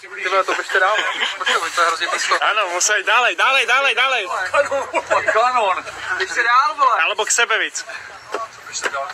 Ty vole, to běžte dál. No. Počkej, to je hrozně blízko. Ano, musí, dálej, dálej, dálej, dálej. Kanon, Kanon. Běžte dál, vole. Alebo k sebe víc. Běžte dál.